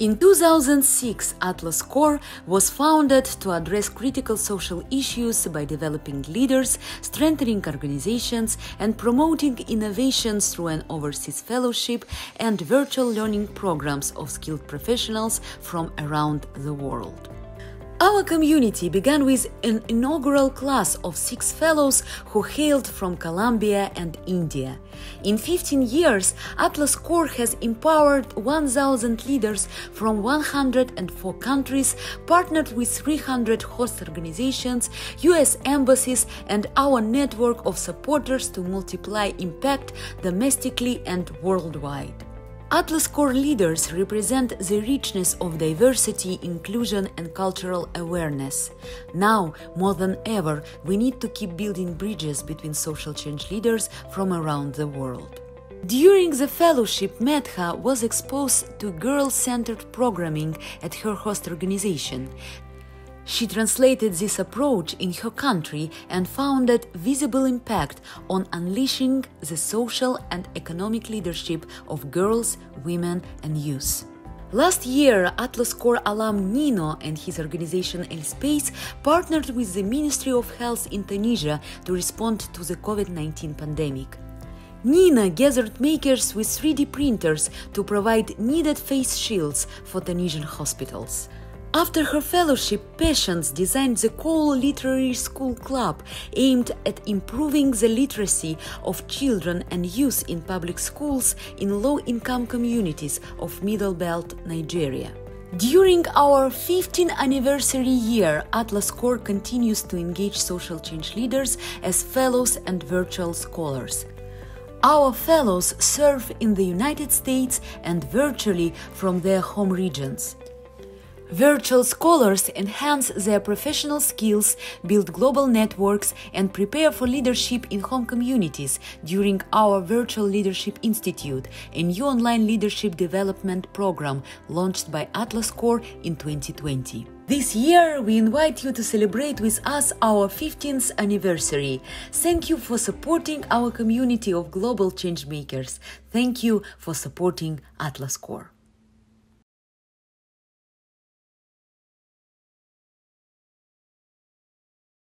In 2006, Atlas Corps was founded to address critical social issues by developing leaders, strengthening organizations, and promoting innovations through an overseas fellowship and virtual learning programs of skilled professionals from around the world. Our community began with an inaugural class of six fellows who hailed from Colombia and India. In 15 years, Atlas Corps has empowered 1,000 leaders from 104 countries, partnered with 300 host organizations, US embassies, and our network of supporters to multiply impact domestically and worldwide. Atlas Corps leaders represent the richness of diversity, inclusion, and cultural awareness. Now, more than ever, we need to keep building bridges between social change leaders from around the world. During the fellowship, Medha was exposed to girl centered programming at her host organization. She translated this approach in her country and founded visible impact on unleashing the social and economic leadership of girls, women, and youth. Last year, Atlas Corps alum Nino and his organization El Space partnered with the Ministry of Health in Tunisia to respond to the COVID 19 pandemic. Nina gathered makers with 3D printers to provide needed face shields for Tunisian hospitals. After her fellowship, Patience designed the Cole Literary School Club, aimed at improving the literacy of children and youth in public schools in low income communities of Middle Belt, Nigeria. During our 15th anniversary year, Atlas Corps continues to engage social change leaders as fellows and virtual scholars. Our fellows serve in the United States and virtually from their home regions. Virtual scholars enhance their professional skills, build global networks, and prepare for leadership in home communities during our Virtual Leadership Institute, a new online leadership development program launched by Atlas Corps in 2020. This year, we invite you to celebrate with us our 15th anniversary. Thank you for supporting our community of global changemakers. Thank you for supporting Atlas Corps.